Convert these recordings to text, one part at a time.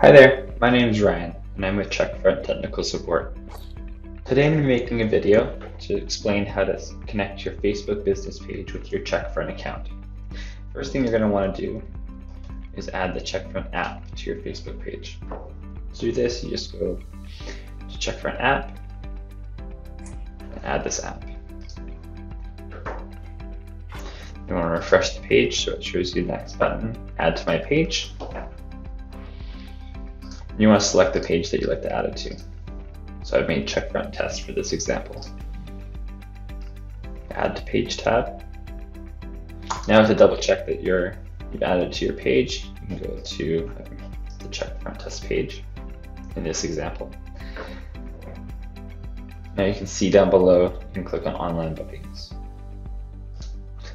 Hi there, my name is Ryan and I'm with Checkfront Technical Support. Today I'm going to be making a video to explain how to connect your Facebook business page with your Checkfront account. First thing you're going to want to do is add the Checkfront app to your Facebook page. To do this, you just go to Checkfront app and add this app. You want to refresh the page so it shows you the next button, add to my page. You want to select the page that you'd like to add it to. So I've made check checkfront test for this example. Add to page tab. Now to double check that you're, you've added to your page, you can go to um, the checkfront test page in this example. Now you can see down below, you can click on online bookings.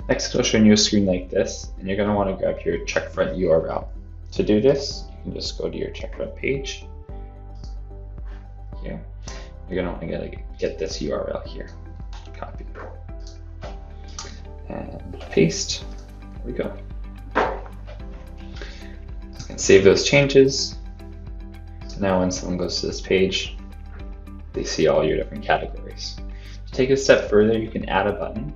Next, it'll show you a screen like this, and you're going to want to grab your checkfront URL. To do this, can just go to your checkfront page here. You're want to get, get this URL here. Copy. And paste. There we go. Can save those changes. So now when someone goes to this page, they see all your different categories. To take a step further, you can add a button.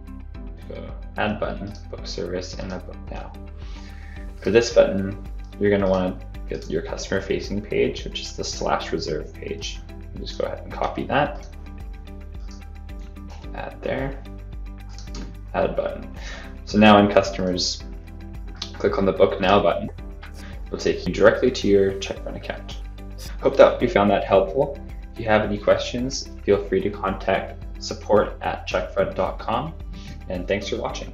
Go add button, book service, and a book now. For this button, you're going to want to get your customer facing page, which is the slash reserve page. Just go ahead and copy that, add there, add button. So now when customers click on the book now button, it'll take you directly to your Checkfront account. Hope that you found that helpful. If you have any questions, feel free to contact support at checkfront.com and thanks for watching.